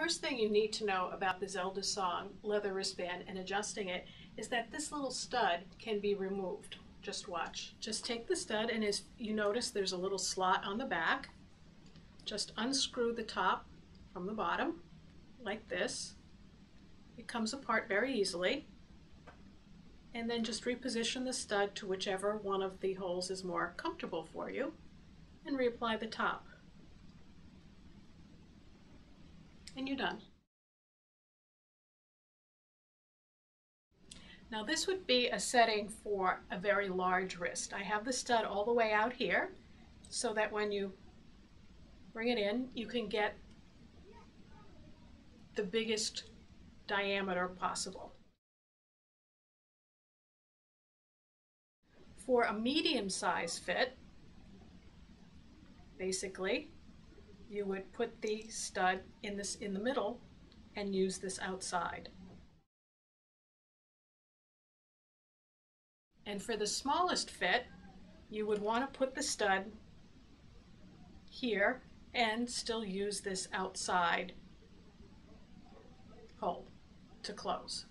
first thing you need to know about the Zelda's Song leather wristband and adjusting it is that this little stud can be removed. Just watch. Just take the stud and as you notice there's a little slot on the back. Just unscrew the top from the bottom like this. It comes apart very easily. And then just reposition the stud to whichever one of the holes is more comfortable for you and reapply the top. And you're done. Now this would be a setting for a very large wrist. I have the stud all the way out here so that when you bring it in, you can get the biggest diameter possible. For a medium size fit, basically, you would put the stud in this in the middle and use this outside. And for the smallest fit, you would want to put the stud here and still use this outside hole to close.